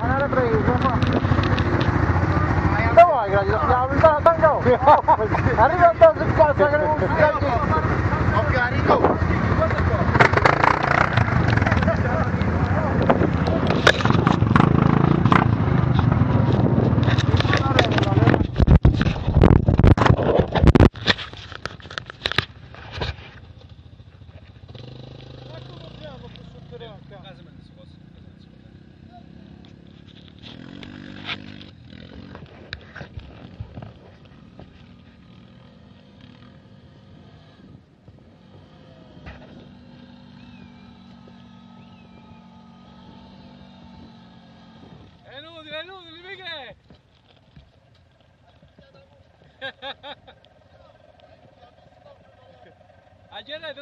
Non era preso, ma... Dove vuoi che la la tango? Arriva a dove si passa che non si carica. Ho carico!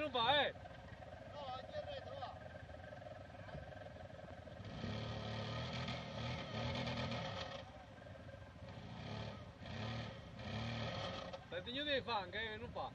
luôn vậy. Tại vì như vậy phản cái nó phản.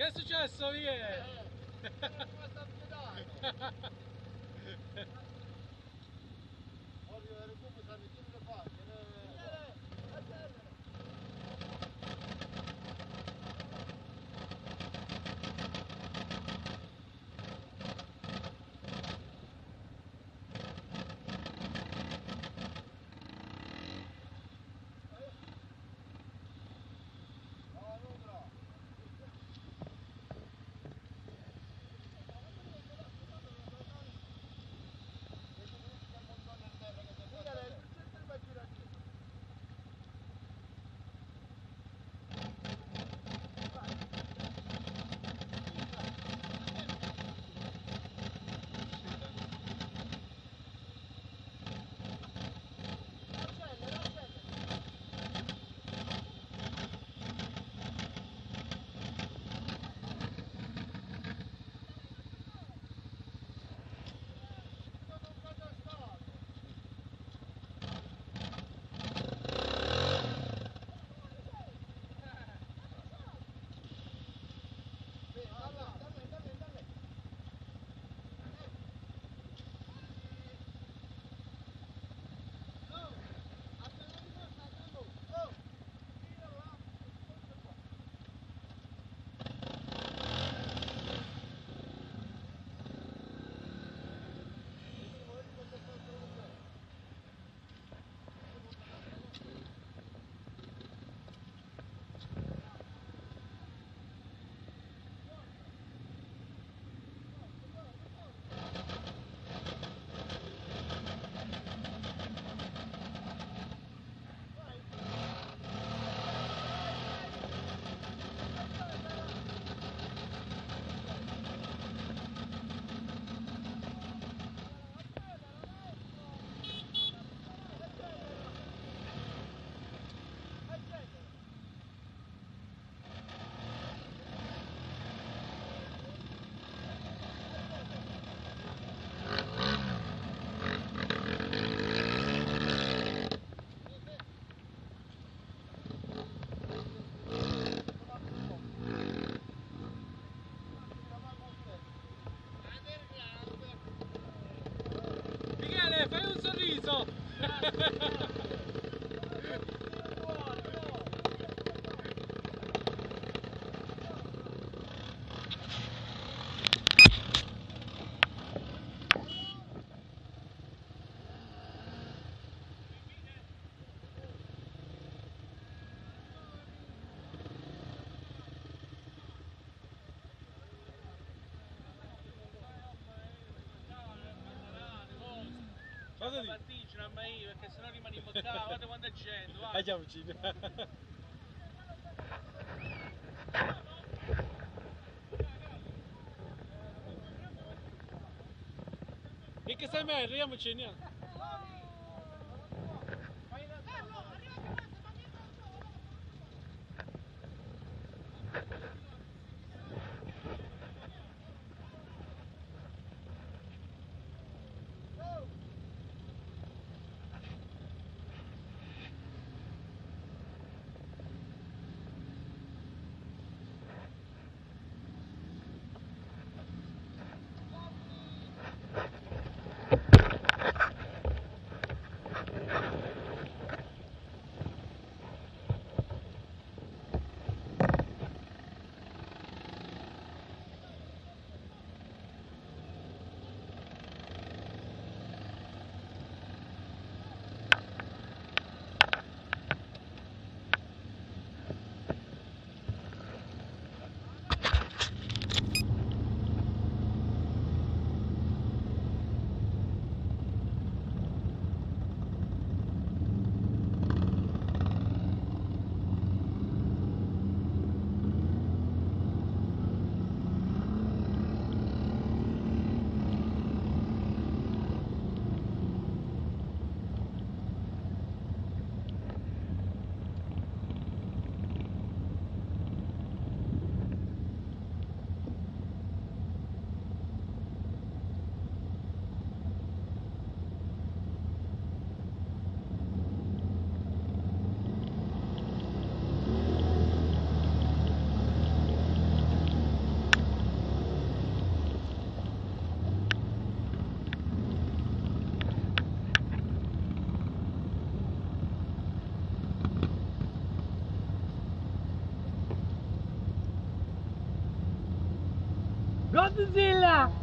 Che è successo, Vie? cosa Particina, ma io, perché sennò rimaniamo qua, guarda quanto è gente, va. Andiamoci. E che stai meglio, arriviamoci, andiamo. sei lá.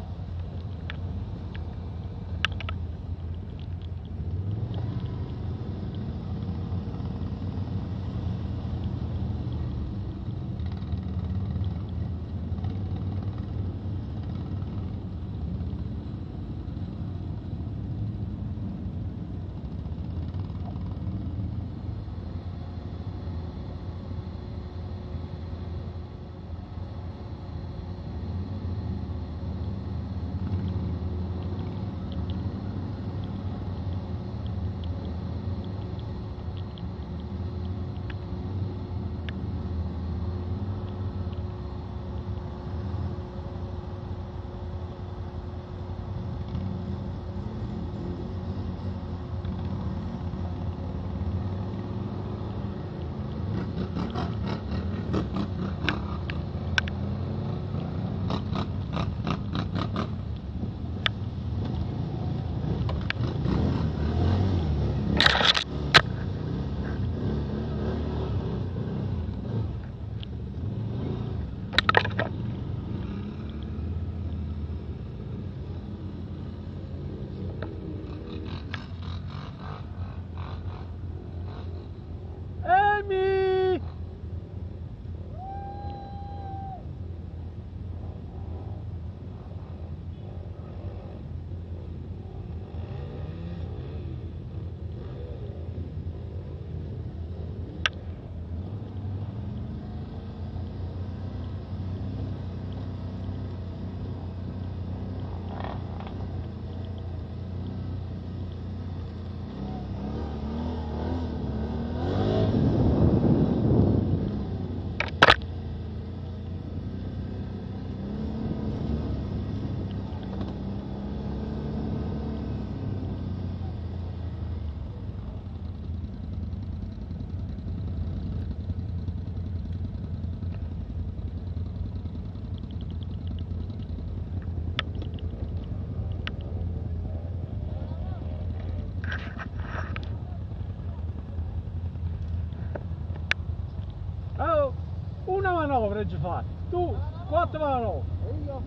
Già fatto. Tu, quattro manovre. E io?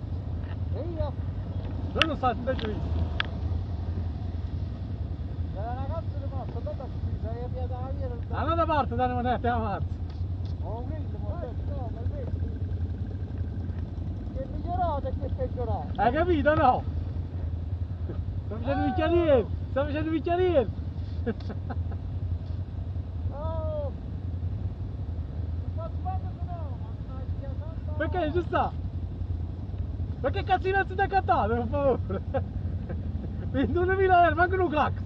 E io? Non lo sai, invece visto. La ragazza di mossa, dove sei? Sei a piedi alla via del All'altra parte dalle monete avanti. Ho un grido, ma no, ma vedi? Che è migliorato e che è peggiorato. Hai capito no? Non c'è il bicchiere Sta facendo il Perché ci sta? Ma che cazzino ti dai cattato, per favore? 21.000 euro, manco un!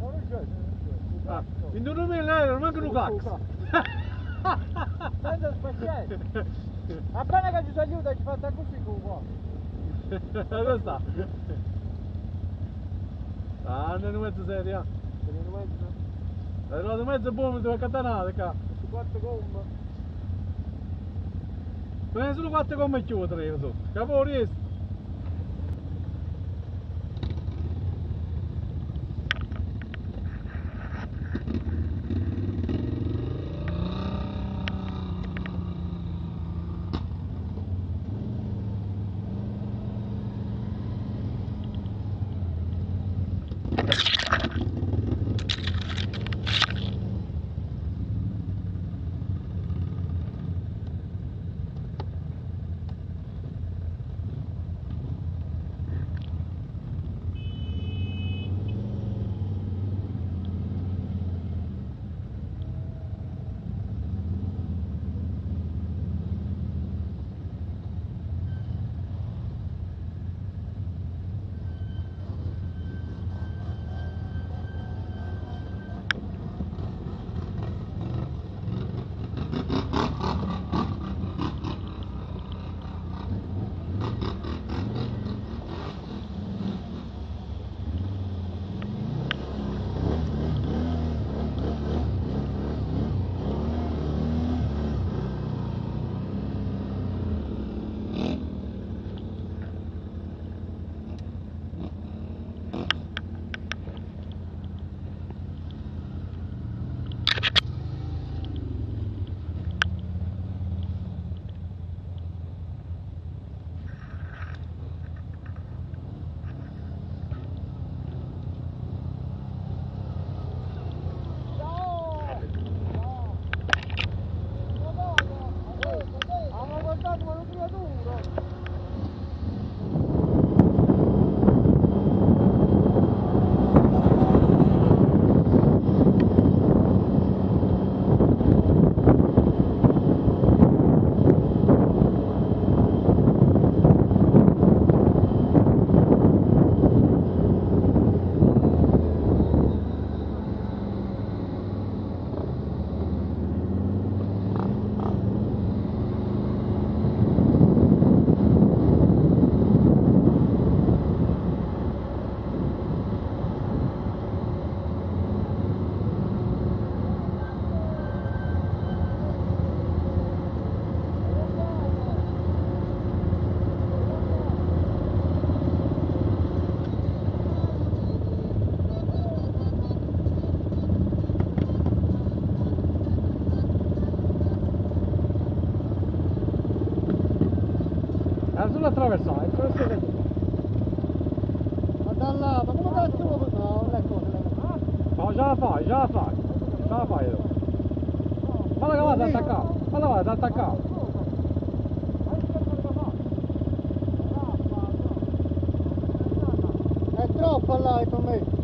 Non non c'è. Ah, 21.000 euro, manco un crack! Senza spaziale. Appena che ci si aiuta ci fa così qua. Dove sta? Ah, non è mezzo seria. Tenendo mezzo. È arrivato mezzo buono dove catanate, qua. Su quattro gomme. Prendi solo 4 gomme e chiudo, io so. Capo, riesco. Hanno Solo attraversare, è che... Ma da là, ma come cazzo lo fa? No, non è non è cosa. No, già la fai, già la fai. Già la fai io. Guarda che vado ad attaccare. Guarda che vado ad attaccare. È troppo là per me.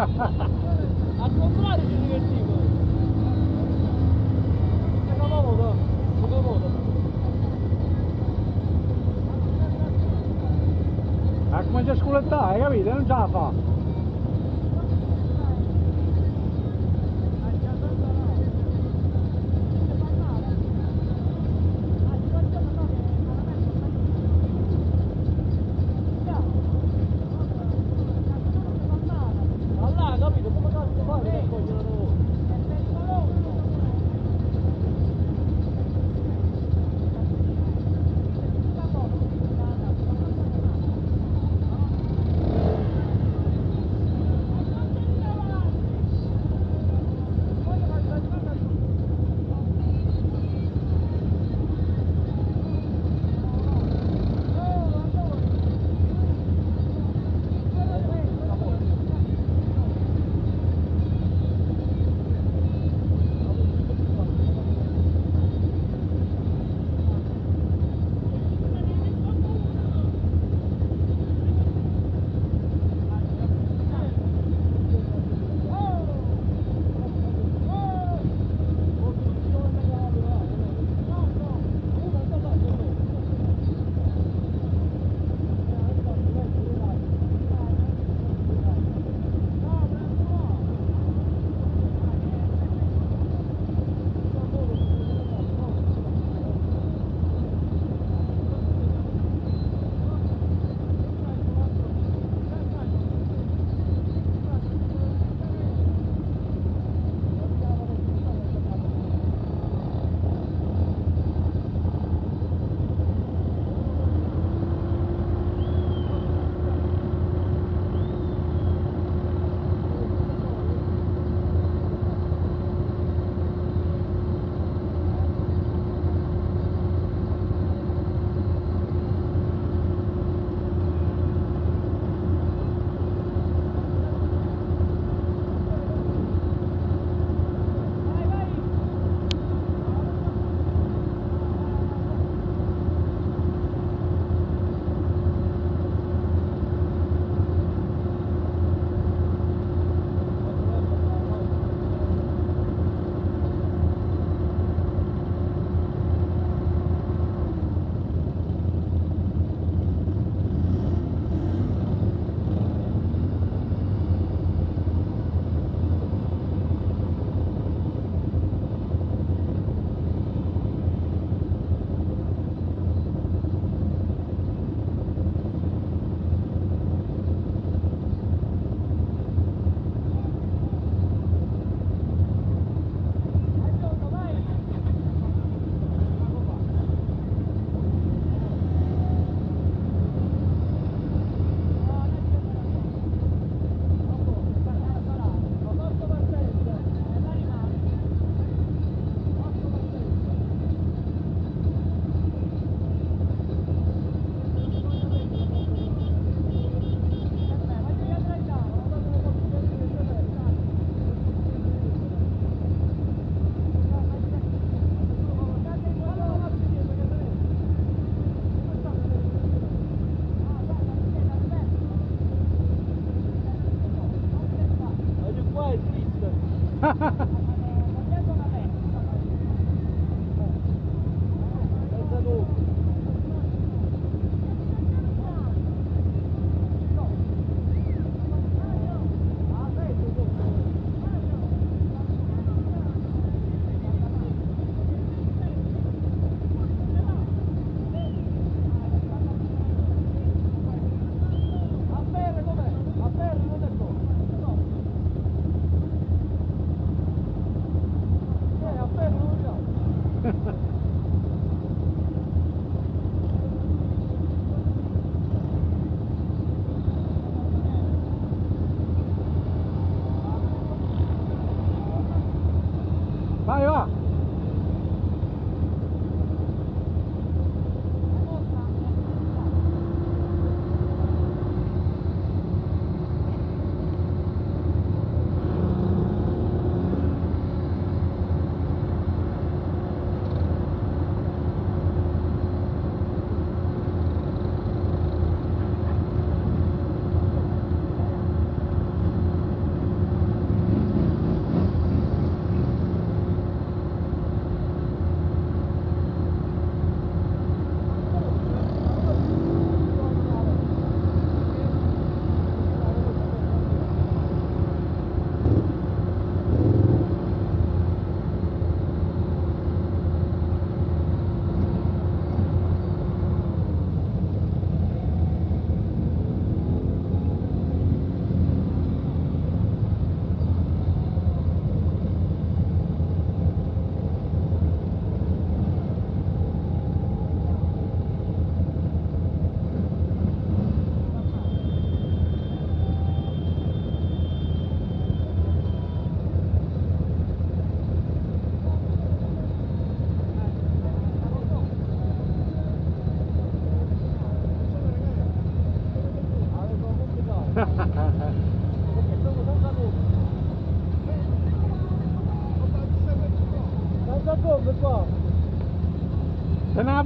Al contrario ci divertivo. È comodo, è comodo. Ha cominciato capito? Non ce la fa.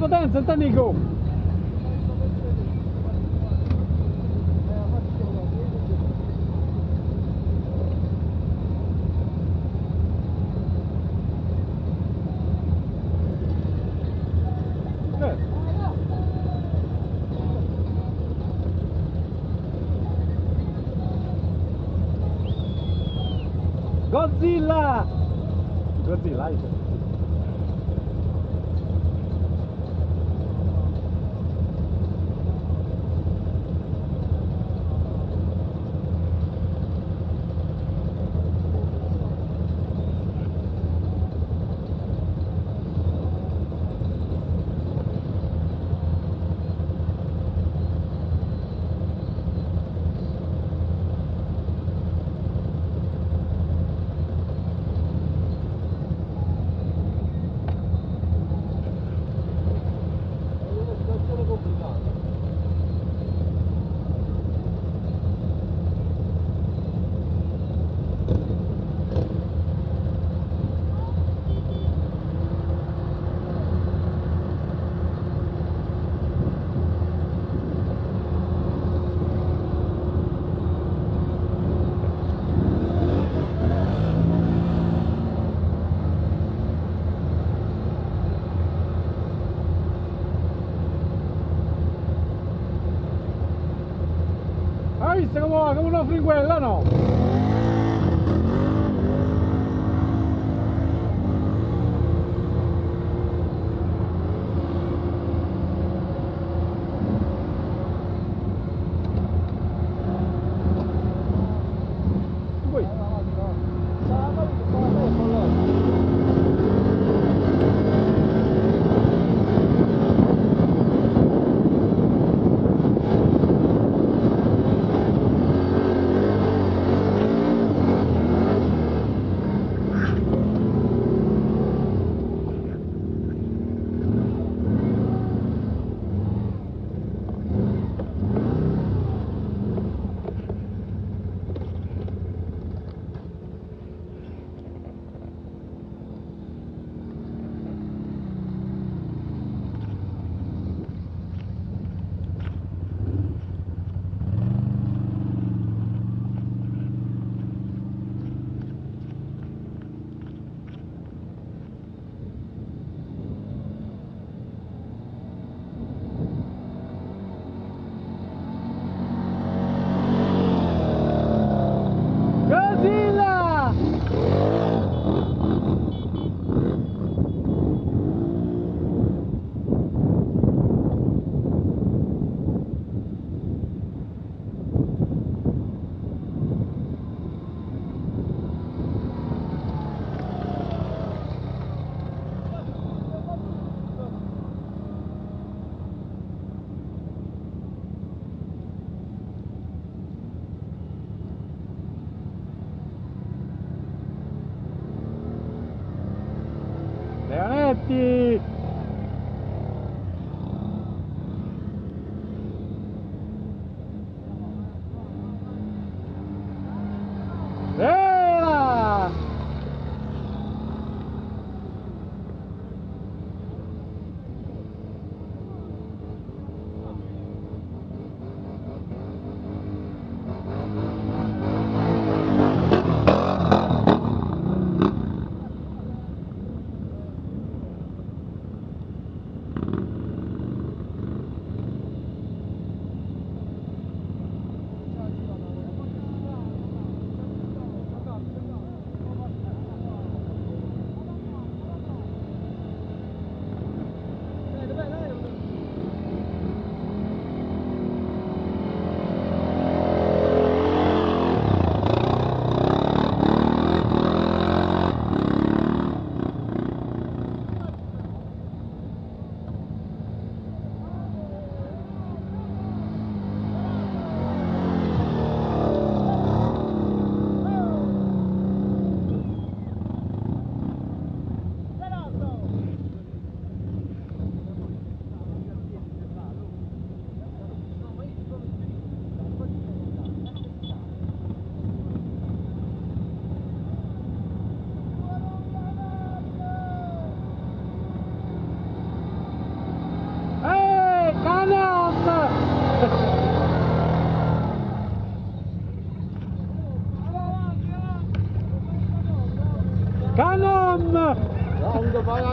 Gospodin, za ta njegov. Godzilla! Godzilla, idzie. Una friguella, no?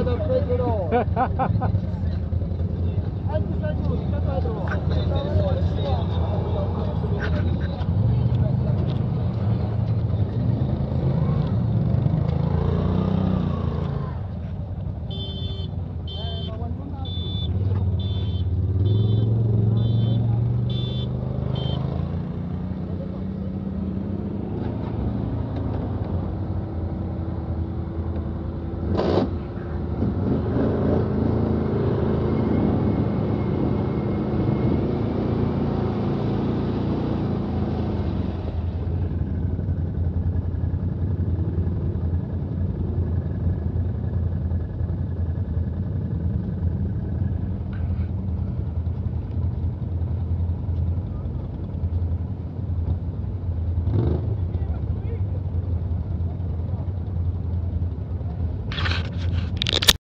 Thank you.